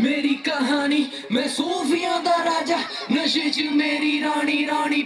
मेरी कहानी मैं सूफियाँ का राजा नशे च मेरी रानी रानी